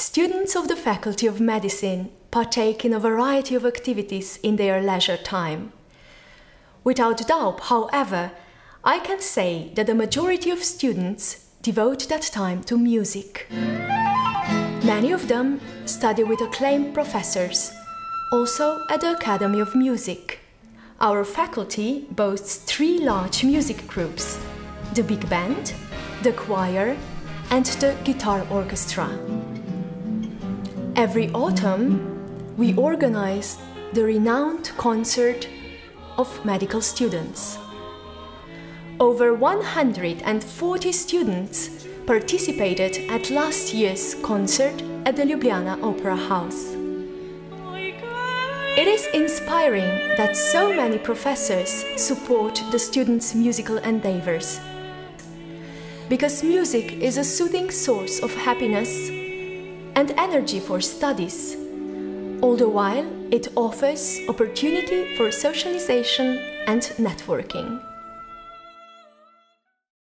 Students of the Faculty of Medicine partake in a variety of activities in their leisure time. Without doubt, however, I can say that the majority of students devote that time to music. Many of them study with acclaimed professors, also at the Academy of Music. Our faculty boasts three large music groups the big band, the choir, and the guitar orchestra. Every autumn, we organize the renowned concert of medical students. Over 140 students participated at last year's concert at the Ljubljana Opera House. It is inspiring that so many professors support the students' musical endeavors. Because music is a soothing source of happiness and energy for studies, all the while it offers opportunity for socialization and networking.